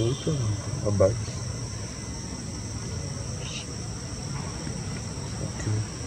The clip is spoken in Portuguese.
muito abate. Aqui.